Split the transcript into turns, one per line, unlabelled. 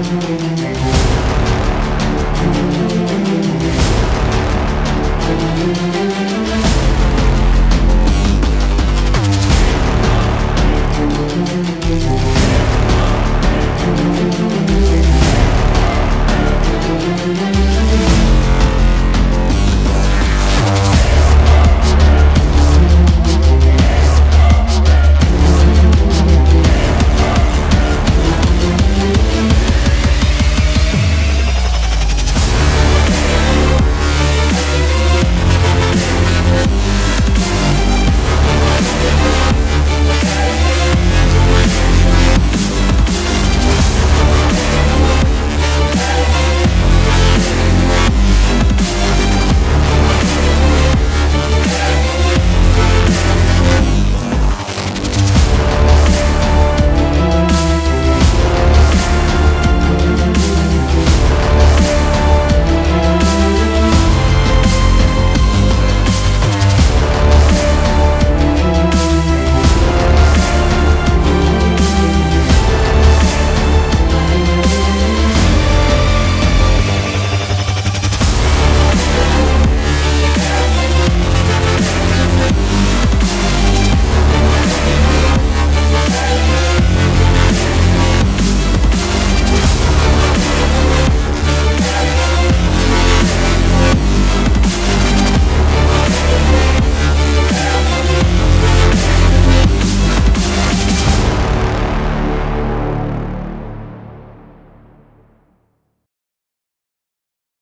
Gracias.